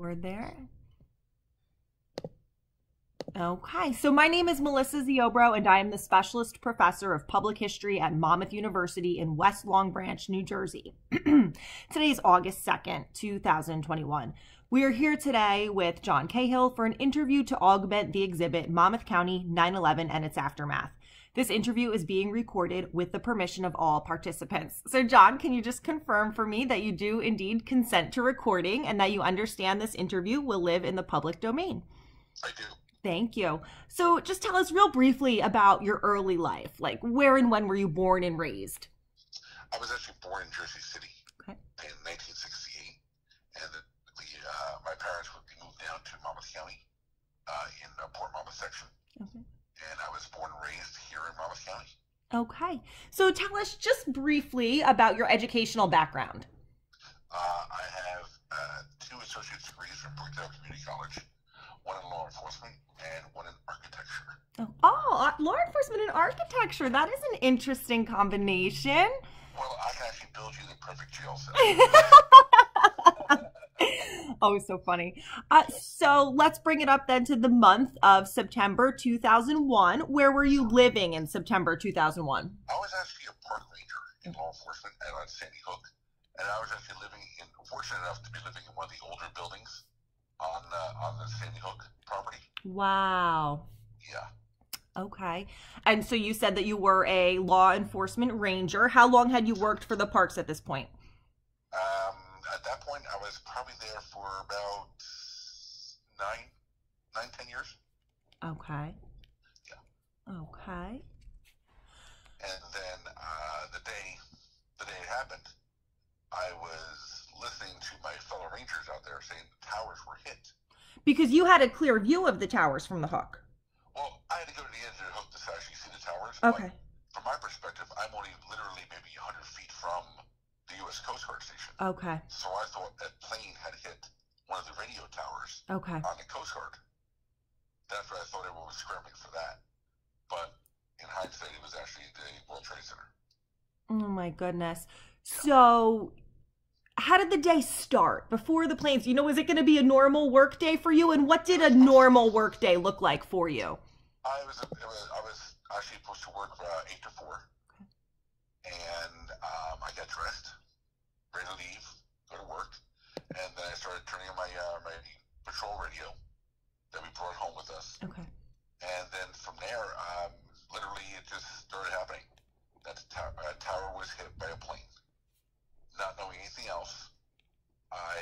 We're there. Okay, so my name is Melissa Ziobro, and I am the Specialist Professor of Public History at Monmouth University in West Long Branch, New Jersey. today is August 2nd, 2021. We are here today with John Cahill for an interview to augment the exhibit Monmouth County 9 11 and its Aftermath. This interview is being recorded with the permission of all participants. So, John, can you just confirm for me that you do indeed consent to recording and that you understand this interview will live in the public domain? I do. Thank you. So, just tell us real briefly about your early life. Like, where and when were you born and raised? I was actually born in Jersey City Okay. in 1968, and the, the, uh, my parents would be moved down to Monmouth County uh, in uh, Port Monmouth section, Okay. And I was born and raised here in Monmouth County. Okay. So, tell us just briefly about your educational background. Uh, I have uh, two associate's degrees from Brookdale Community College, one in law enforcement and one in architecture. Oh, oh, law enforcement and architecture. That is an interesting combination. Well, I can actually build you the perfect jail cell. oh, so funny. Uh, so let's bring it up then to the month of September 2001. Where were you living in September 2001? I was actually a park ranger in law enforcement and on Sandy Hook, and I was actually living in, fortunate enough to be living in one of the older buildings on uh, on the Sandy Hook property. Wow. Yeah, Okay. And so you said that you were a law enforcement ranger. How long had you worked for the parks at this point? um, at that point, I was probably there for about nine, nine, ten years, Okay. Yeah. Okay. and then uh, the day the day it happened, I was listening to my fellow rangers out there saying the towers were hit. Because you had a clear view of the towers from the hook. Well, I had to go to the edge of the hook to actually see the towers. Okay from my perspective, I'm only literally maybe 100 feet from the U.S. Coast Guard station. Okay. So I thought that plane had hit one of the radio towers Okay. on the Coast Guard. That's what I thought everyone was scrambling for that. But in hindsight, it was actually the World Trade Center. Oh my goodness. So, how did the day start before the planes? You know, was it going to be a normal work day for you? And what did a normal work day look like for you? I was, it was I was actually supposed to work uh, eight to four, and um, I got dressed, ready to leave, go to work, and then I started turning on my uh, my patrol radio that we brought home with us, Okay. and then from there, um, literally, it just started happening. That the tower, uh, tower was hit by a plane. Not knowing anything else, I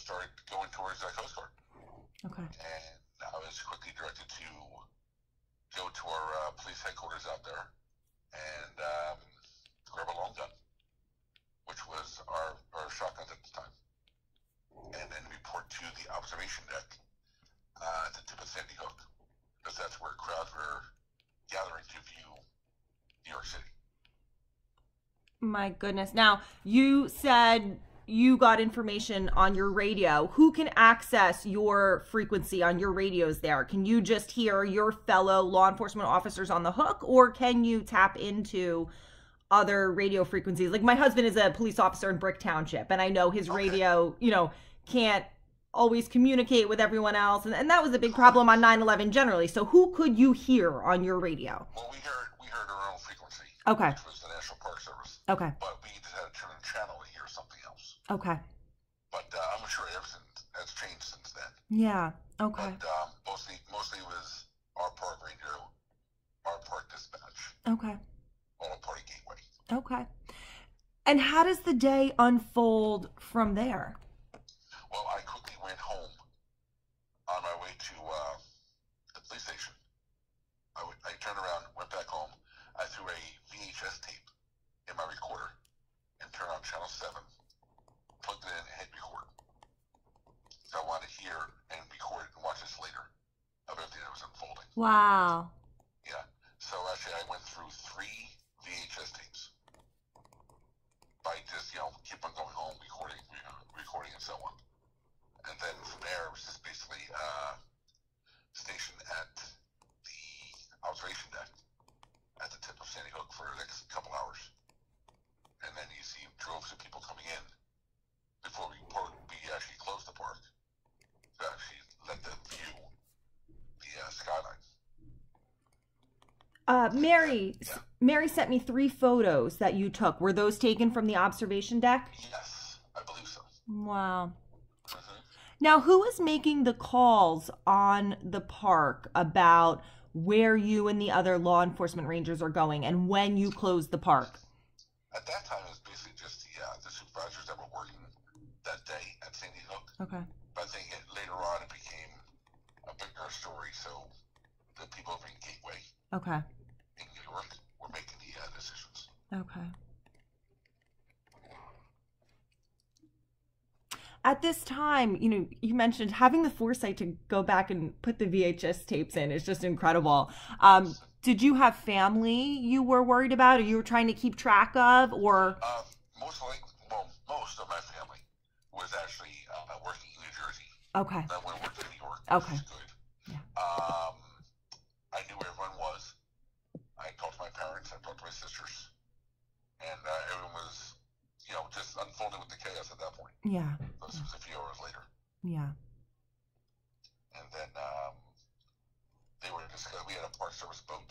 started going towards the Coast Guard Okay. and I was quickly directed to go to our uh, police headquarters out there and um, grab a long gun, which was our, our shotguns at the time, and then report to the observation deck uh, at the tip of Sandy Hook, because that's where crowds were gathering to view New York City. My goodness. Now, you said you got information on your radio. Who can access your frequency on your radios there? Can you just hear your fellow law enforcement officers on the hook, or can you tap into other radio frequencies? Like, my husband is a police officer in Brick Township, and I know his Okay. radio, you know, can't always communicate with everyone else. And, and that was a big problem on 9 11 generally. So, who could you hear on your radio? Well, we heard we heard our own frequency, Okay. which was the National Park Service, Okay. but we just had to turn the channel to hear something else. Okay. But uh, I'm sure everything has changed since then. Yeah. Okay. But um, mostly, mostly it was our park ranger, our park dispatch, Okay. Auto Party Gateway. Okay. And how does the day unfold from there? Well, I quickly went home on my way to uh, the police station. I, w- I turned around, went back home. I threw a VHS tape in my recorder and turned on channel 7, plugged it in, and hit record. So I wanted to hear and record and watch this later of everything that was unfolding. Wow. Yeah. So actually, I went through three VHS tapes by just you know keep on going home, recording, re- recording, and so on. And then from there, it was just basically uh, stationed at the observation deck at the tip of Sandy Hook for the next couple hours. And then you see droves of people coming in before we, por- we actually closed the park. Uh, Mary, Yeah. Mary sent me three photos that you took. Were those taken from the observation deck? Yes, I believe so. Wow. hmm Now, who was making the calls on the park about where you and the other law enforcement rangers are going and when you close the park? At that time, it was basically just the uh, the supervisors that were working that day at Sandy Hook. Okay. But I think it, later on it became a bigger story. So the people over in Gateway Okay. in New York were making the uh, decisions. Okay. At this time, you know, you mentioned having the foresight to go back and put the VHS tapes in is just incredible. Um, did you have family you were worried about or you were trying to keep track of or Uh, most like, well, most of my family was actually uh, working in New Jersey. Okay. That one worked in New York. Okay. Good. Yeah. Um, I knew where everyone was. I talked to my parents. I talked to my sisters, and uh, everyone was, you know, just unfolding with the chaos at that point. Yeah. This was a few hours later, Yeah. and then um, they were discussing. We had a Park Service boat.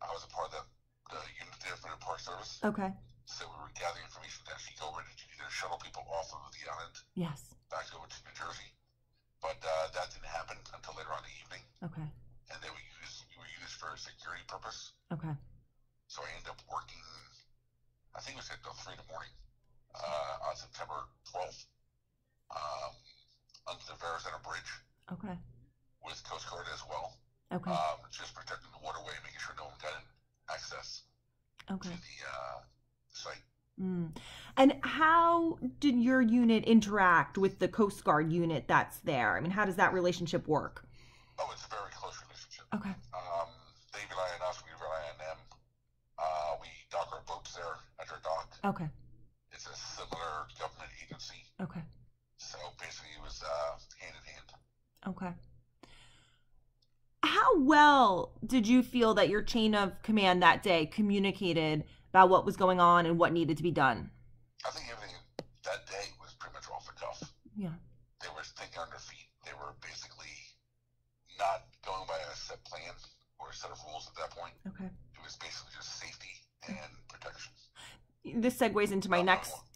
I was a part of the, the unit there for the Park Service, Okay. so we were gathering information to actually go over to either shuttle people off of the island Yes. back over to New Jersey. But uh, that didn't happen until later on in the evening, Okay. and they were used we were used for a security purpose. Okay. So I ended up working. I think it was until three in the morning uh, on September twelfth, um, under the Verrazano Bridge Okay. with Coast Guard as well, Okay. um, just protecting the waterway, making sure no one got access Okay. to the uh, site. Mm. And how did your unit interact with the Coast Guard unit that's there? I mean, how does that relationship work? Oh, it's a very close relationship. Okay. Um, they rely on us, we rely on them. Uh, we dock our boats there at their dock. Okay. It's a similar government agency, Okay. so basically it was uh, hand in hand. Okay. How well did you feel that your chain of command that day communicated about what was going on and what needed to be done? I think everything that day was pretty much off the cuff. Yeah. They were thinking on their feet. They were basically not going by a set plan or a set of rules at that point. Okay. It was basically just safety and protection. This segues into my Not next. going- Yeah.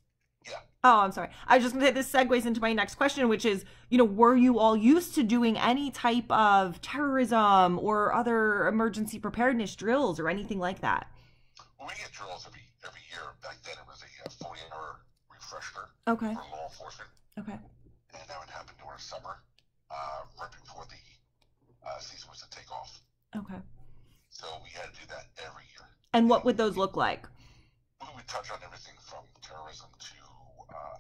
Oh, I'm sorry. I was just going to say this segues into my next question, which is, you know, were you all used to doing any type of terrorism or other emergency preparedness drills or anything like that? Well, we get drills every every year. Back then, it was a 40 hour refresher Okay. for law enforcement, Okay. and that would happen during summer, uh, right before the uh, season was to take off. Okay. So we had to do that every year. And what would those look like? We would touch on everything from terrorism to uh,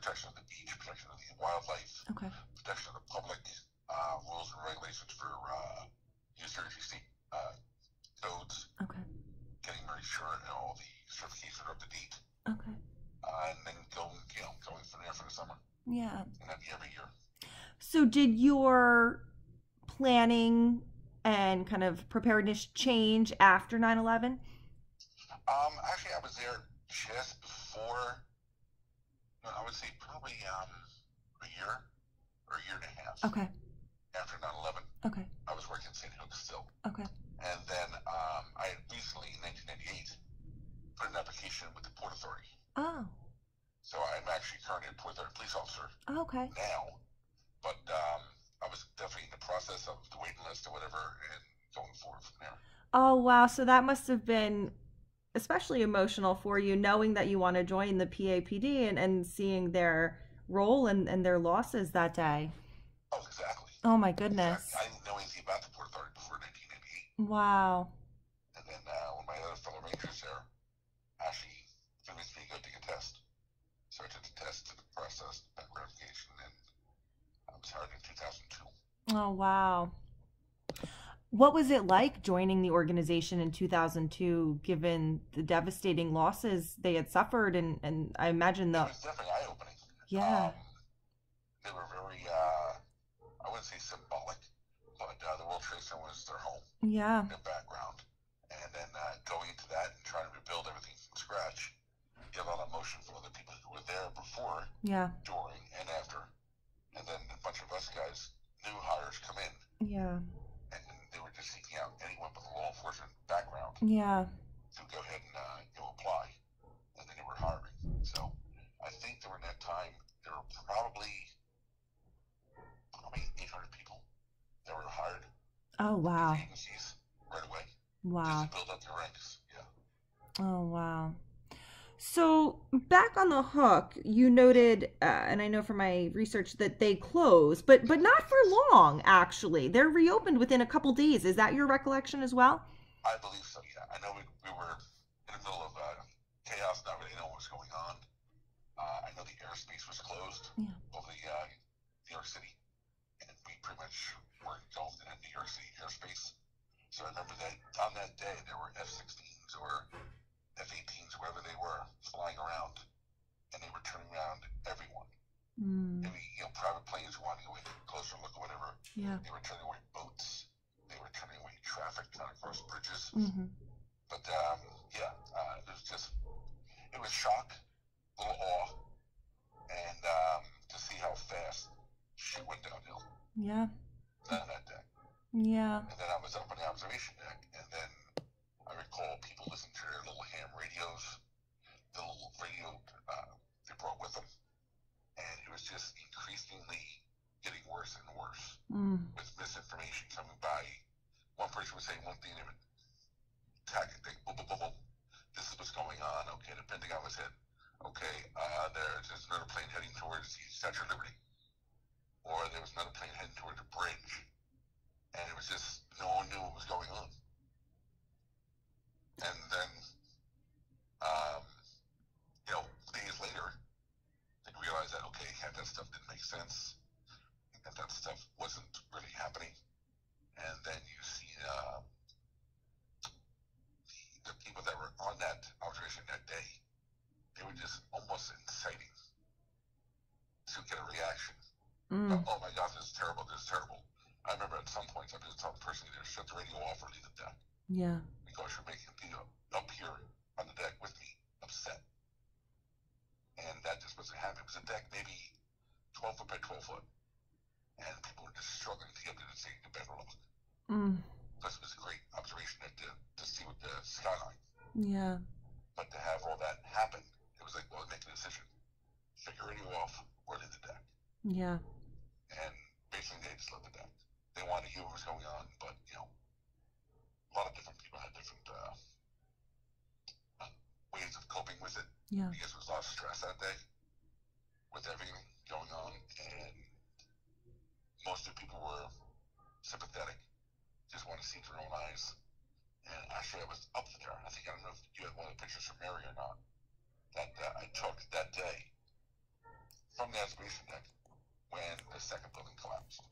protection of the beach, protection of the wildlife, Okay. protection of the public, uh, rules and regulations for uh, user state uh, codes, Okay. getting very sure that all the certifications are up to date, Okay. uh, and then going, you know, going from there for the summer, Yeah. and that'd be every year. So did your planning and kind of preparedness change after 9/11? Um, actually, I was there just before. No, I would say probably um, a year or a year and a half Okay. after 9/11. Okay. I was working in Sandy Hook still. Okay. And then um, I had recently, in 1998, put an application with the Port Authority. Oh. So I'm actually currently a Port Authority police officer Okay. now, but um, I was definitely in the process of the waiting list or whatever and going forward from there. Oh wow, so that must have been especially emotional for you knowing that you want to join the PAPD and, and seeing their role and, and their losses that day. Oh, exactly. Oh my goodness. Exactly. I didn't know anything about the Port Authority before 1998. Wow. And then uh, one of my other fellow rangers there actually convinced me to go take a test. So I took the test, took the process, background verification, and I was hired in 2002. Oh wow. What was it like joining the organization in 2002 given the devastating losses they had suffered and, and I imagine It the was definitely eye opening. Yeah. Um, they were very, uh, I wouldn't say symbolic, but uh, the World Trade Center was their home, yeah. their background. And then uh, going into that and trying to rebuild everything from scratch, you get a lot of emotion from other people who were there before, Yeah. during, and after. And then a bunch of us guys, new hires come in, Yeah. and they were just seeking out anyone with a law enforcement background Yeah. to go ahead and uh, you know, apply, and then they were hiring. So I think during that time there were probably probably 800 people that were hired Oh wow. agencies right away Wow. just to build up their ranks. Yeah. Oh, wow. So, back on the hook, you noted, uh, and I know from my research that they closed, but but not for long. Actually, they're reopened within a couple days. Is that your recollection as well? I believe so. Yeah, I know we, we were in the middle of uh, chaos, not really knowing what was going on. Uh, I know the airspace was closed Yeah. over the uh, New York City, and we pretty much were engulfed in a New York City airspace. So I remember that on that day there were F-16s or F-18s, wherever they were, flying around, and they were turning around everyone. Mm, Maybe you know private planes wanting to get a closer look or whatever. yeah. They were turning away boats. They were turning away traffic trying to cross bridges. hmm But um, yeah, uh, it was just it was shock, a little awe, and um, to see how fast she went downhill Yeah. on that deck. Yeah. And then I was up on the observation deck, and then I recall people listening to their little ham radios, the little radio uh, they brought with them, and it was just increasingly getting worse and worse Mm, with misinformation coming by. One person was saying one thing, and would tag it, they, boom, boom, boom, boom. This is what's going on. Okay, the Pentagon was hit. Okay, uh, there's, there's another plane heading towards the Statue of Liberty. Or there was another plane heading towards a bridge. And it was just, no one knew what was going on. And then, um, you know, days later, they realized that, okay, half that stuff didn't make sense and that stuff wasn't really happening. And then you see uh, the, the people that were on that observation that day, they were just almost inciting to get a reaction. mm, Oh my God, this is terrible, this is terrible. I remember at some points I just told the person either shut the radio off or leave the deck yeah. because you're making people up here on the deck with me upset. And that just wasn't happening. It was a deck maybe 12 foot by 12 foot. And people were just struggling to get to the take a better look. Mm, Plus, it was a great observation to, to see with the skyline. yeah. But to have all that happen, it was like, well, make a decision. Shut your radio off or leave the deck. Yeah. And basically, they just left the deck. They wanted to hear what was going on, but, you know, a lot of different people had different uh, ways of coping with it. Yeah. because there was a lot of stress that day with everything going on, and most of the people were sympathetic, just want to see their own eyes. And actually, I was up there. I think I don't know if you had one of the pictures from Mary or not that uh, I took that day from the observation deck when the second building collapsed.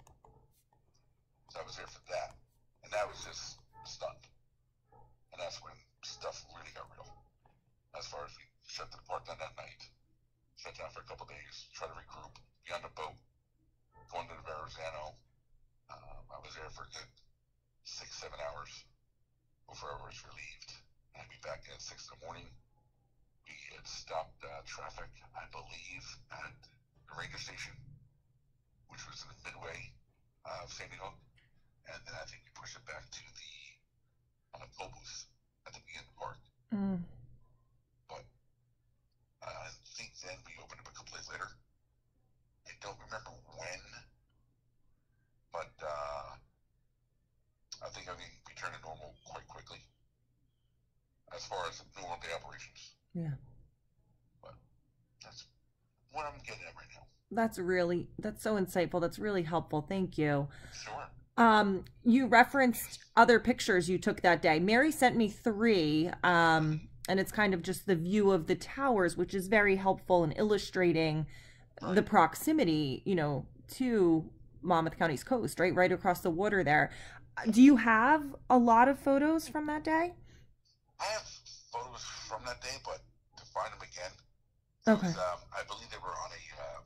So I was there for that, and that was just stunned. And that's when stuff really got real as far as we shut the park down that night, shut down for a couple days, try to regroup, be on the boat, going to the Verrazano. Um, I was there for a good six, seven hours before I was relieved. And I'd be back at six in the morning. We had stopped uh, traffic, I believe, at the ranger station, which was in the midway Sandy Hook. And then I think you push it back to the uh, Go booth at the beginning of the park. Mm, Uh, I think then we opened up a couple days later. I don't remember when, but uh, I think everything returned to normal quite quickly as far as normal day operations. Yeah. But that's what I'm getting at right now. That's really that's so insightful. That's really helpful. Thank you. Sure. Um, you referenced other pictures you took that day. Mary sent me three, um, and it's kind of just the view of the towers, which is very helpful in illustrating the proximity, you know, to Monmouth County's coast, right, right across the water there. Do you have a lot of photos from that day? I have photos from that day, but to find them again, Okay. was, um, I believe they were on a. Uh,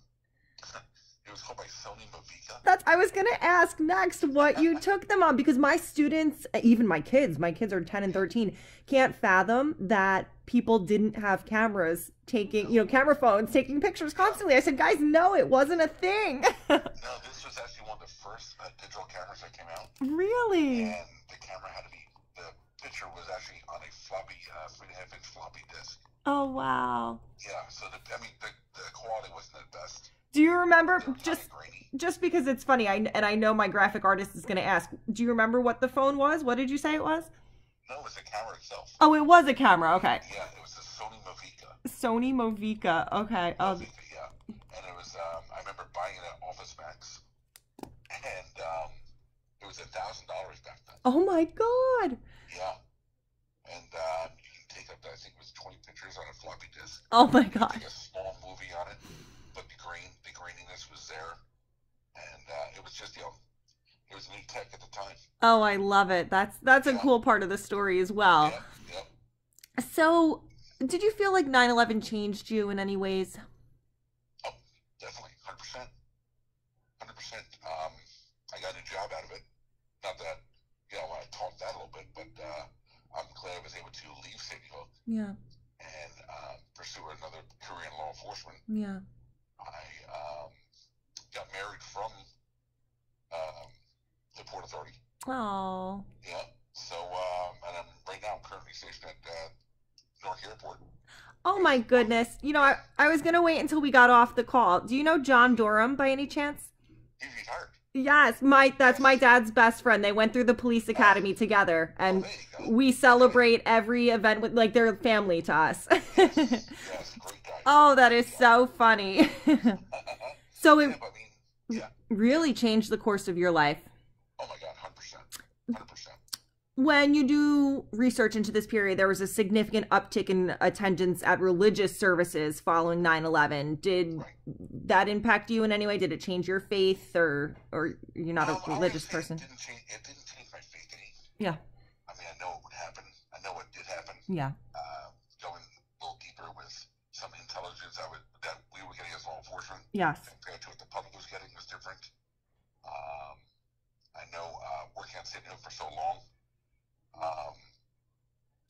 it was called by Sony Mavica. That's I was gonna ask next what you took them on because my students, even my kids, my kids are ten and thirteen, can't fathom that people didn't have cameras taking, you know, camera phones taking pictures constantly. I said, guys, no, it wasn't a thing. no, this was actually one of the first uh, digital cameras that came out. Really? And the camera had to be the picture was actually on a floppy, uh, three and a half inch floppy disk. Oh wow! Yeah, so the, I mean, do you remember They were kinda just just because it's funny? I and I know my graphic artist is going to ask. Do you remember what the phone was? What did you say it was? No, it was the camera itself. Oh, it was a camera. Okay, Yeah, it was the Sony Mavica. Sony Mavica. Okay. Oh, yeah. And it was, um, I remember buying it at Office Max. And um, it was a thousand dollars back then. oh my God. Yeah. And um, you can take up, I think it was 20 pictures on a floppy disk. Oh my God. Take a small movie on it, but the grain, the graininess was there. And uh, it was just, you know, it was new tech at the time. Oh, I love it. That's that's a Yeah. cool part of the story as well. Yep, yep. So, did you feel like 9/11 changed you in any ways? Oh, Definitely, hundred percent, hundred percent. Um, I got a job out of it. Not that you know I taught that a little bit, but uh, I'm glad I was able to leave Sandy Hook Yeah. and um, pursue another career in law enforcement. Yeah. I um, got married from um, the Port Authority. Oh. Yeah. So, um, and I'm right now I'm currently stationed at uh, Newark Airport. Oh my goodness. You know, I, I was going to wait until we got off the call. Do you know John Durham by any chance? He's retired. Yes, my that's my dad's best friend. They went through the police academy together oh, and there we celebrate every event with like they're family to us. yes, great oh, that is so funny. so it but I mean, yeah. really changed the course of your life. Oh my God, hundred percent, hundred percent. When you do research into this period, there was a significant uptick in attendance at religious services following 9/11. Did Right. that impact you in any way? Did it change your faith or or you're not Um, a religious person? It didn't change. It didn't change my faith any. Yeah. I mean, I know it would happen. I know it did happen. Yeah. Uh, going a little deeper with some intelligence I would, that we were getting as law enforcement Yes. compared to what the public was getting was different. Um, I know uh, working on Hook for so long, um,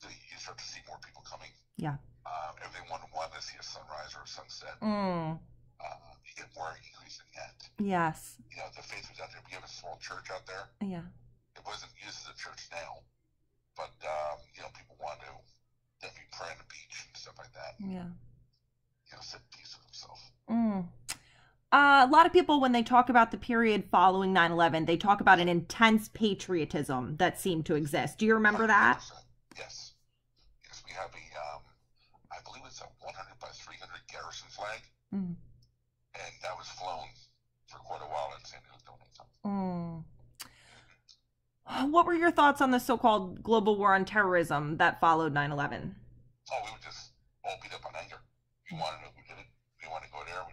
the, you start to see more people coming. Yeah. Uh, everyone wanted to see a sunrise or a sunset. Mm. Uh, you get more increase in that. Yes. You know, the faith was out there. We have a small church out there. Yeah. It wasn't used as a church now, but um, you know, people wanted to be pray on the beach and stuff like that. Yeah. You know, sit peace with themselves. Mm. Uh, a lot of people, when they talk about the period following 9 11, they talk about an intense patriotism that seemed to exist. Do you remember that? 100%. Yes. Yes, we have a, um, I believe it's a 100 by 300 garrison flag, Mm. and that was flown for quite a while in Sandy Hook. Mm. What were your thoughts on the so called global war on terrorism that followed 9 11? Oh, we were just all beat up on anger. We wanted to know who did it. We wanted to go there.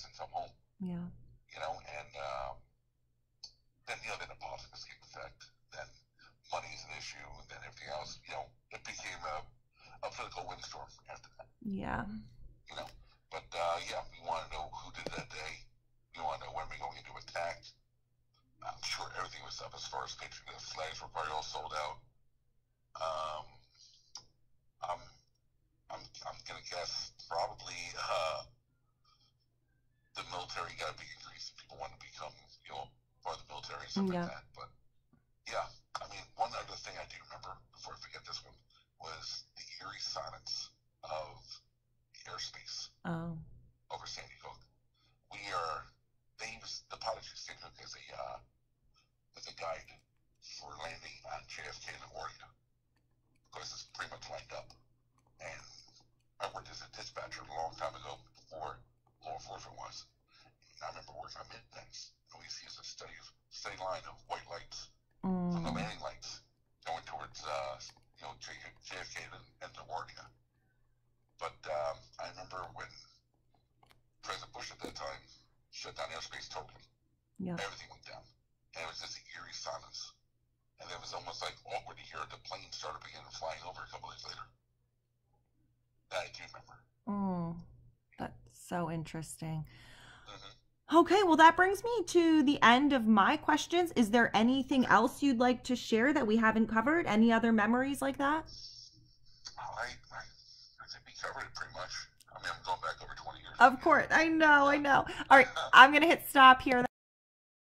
We wanted to kick ass and come home. Yeah. you know, and um, then you know, then the politics came effect. Then money is an issue, and then everything else. You know, it became a, a political windstorm after that. Yeah. You know, but uh, yeah, we want to know who did that day. We want to know when we're going into attack. I'm sure everything was up as far as picture. The flags were probably all sold out. Um, I'm, I'm, I'm gonna guess probably uh, the military got a big increase. People want to become, you know, part of the military and stuff Yeah. like that. But yeah, I mean, one other thing I do remember before I forget this one was the eerie silence of the airspace Oh. over Sandy Hook. We are they use the pilot use Sandy Hook as a uh, as a guide for landing on JFK and LaGuardia because it's pretty much lined up. And I worked as a dispatcher a long time ago before law enforcement was. And I remember working on midnights and we see a steady steady line of white lights from the Mm. landing lights going towards uh, you know J- JFK and, and LaGuardia. But um, I remember when President Bush at that time shut down airspace totally. Yeah. Everything went down. And it was just an eerie silence. And it was almost like awkward to hear the plane start up again and flying over a couple days later. That I do remember. Mm. That's so interesting. hmm Okay, well, that brings me to the end of my questions. Is there anything else you'd like to share that we haven't covered? Any other memories like that? I, I, I think we covered it pretty much. I mean, I'm going back over 20 years. Of course. I know, I know. All right, I'm going to hit stop here.